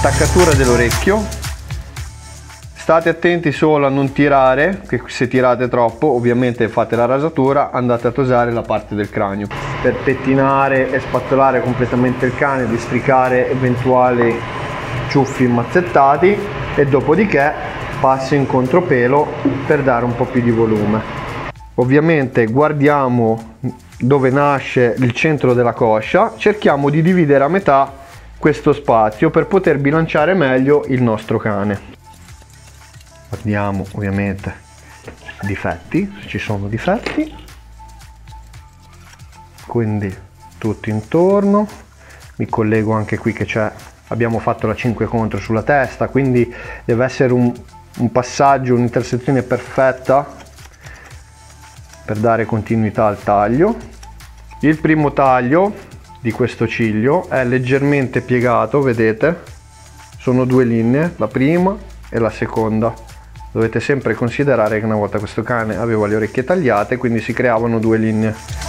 attaccatura dell'orecchio. State attenti solo a non tirare che se tirate troppo ovviamente fate la rasatura andate a tosare la parte del cranio. Per pettinare e spazzolare completamente il cane districare eventuali ciuffi mazzettati e dopodiché passo in contropelo per dare un po' più di volume. Ovviamente guardiamo dove nasce il centro della coscia cerchiamo di dividere a metà questo spazio per poter bilanciare meglio il nostro cane. Guardiamo ovviamente difetti se ci sono difetti. Quindi tutto intorno. Mi collego anche qui che c'è abbiamo fatto la 5 contro sulla testa quindi deve essere un, un passaggio un'intersezione perfetta per dare continuità al taglio. Il primo taglio di questo ciglio. È leggermente piegato vedete? Sono due linee la prima e la seconda. Dovete sempre considerare che una volta questo cane aveva le orecchie tagliate quindi si creavano due linee